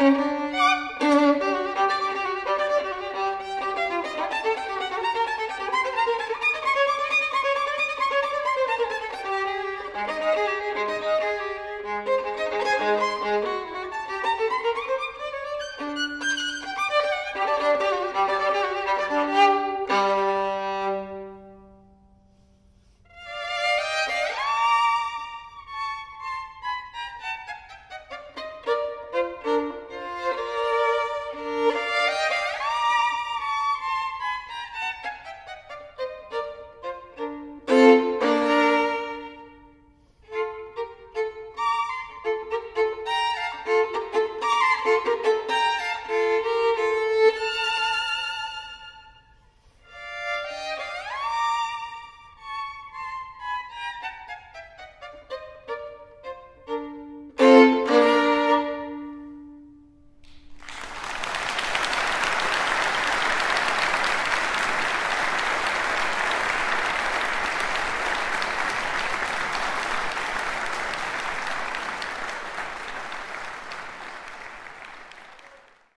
Mm-hmm.